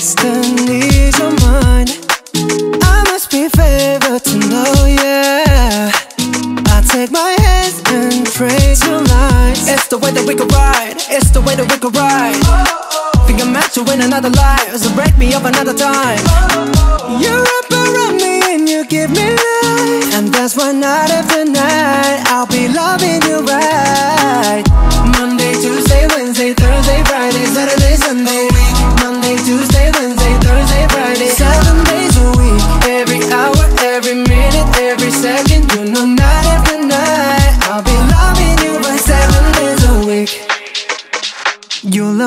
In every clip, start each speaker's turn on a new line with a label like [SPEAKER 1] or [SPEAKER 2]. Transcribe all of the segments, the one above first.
[SPEAKER 1] Destiny's on mine. I must be to know, yeah. I take my hands and pray It's the way that we could ride. It's the way that we could ride. Think I'm meant to win another life. So break me up another time. You wrap around me and you give me life. And that's night after night I'll be loving you right.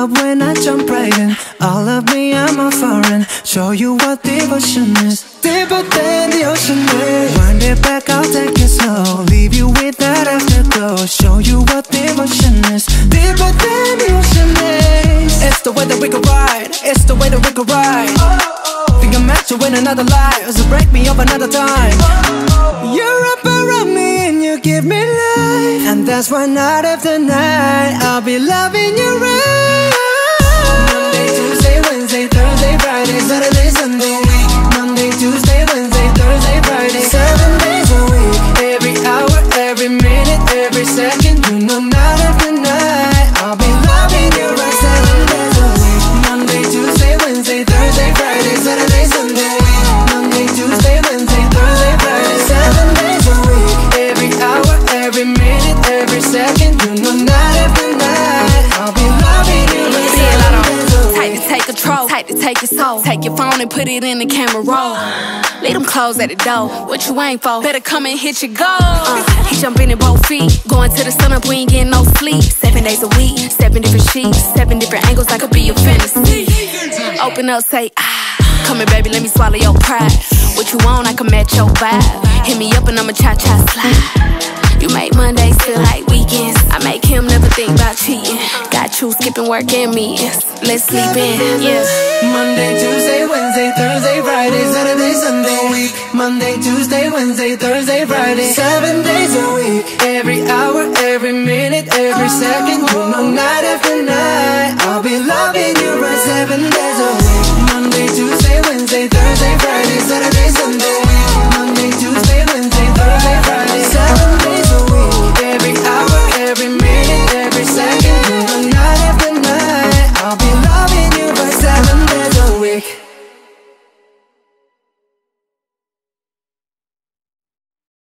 [SPEAKER 1] Love when I jump right in. All of me, I'm a foreign. Show you what devotion is. Deeper than the ocean is. Wind it back, I'll take it slow. Leave you with that afterglow. Show you what devotion is. Deeper than the ocean is. It's the way that we could ride. It's the way that we could ride. Oh, oh. Think I'm meant to win another life, so break me up another time. Oh, You're up around me and you give me life, and that's why night after night I'll be loving you right.
[SPEAKER 2] Take to take your soul. Take your phone and put it in the camera roll. Leave them clothes at the door. What you ain't for? Better come and hit your goal. Uh, he jumping in both feet. Going to the sun up, we ain't getting no sleep. Seven days a week, seven different sheets, seven different angles. I could be your fantasy. Open up, say ah. Come here, baby, let me swallow your pride. What you want, I can match your vibe. Hit me up and I'ma cha cha slide. You make Mondays feel like weekends. I make him never think about cheating you skipping work and me. Let's sleep in, yeah.
[SPEAKER 1] Monday, Tuesday, Wednesday, Thursday, Friday, Saturday, Sunday, week. Monday, Tuesday, Wednesday, Thursday, Friday, seven days a week. Every hour, every minute, every second, you know, night after night, I'll be loving you right seven days a week. Monday, Tuesday, Wednesday, Thursday, Friday, Saturday, Sunday.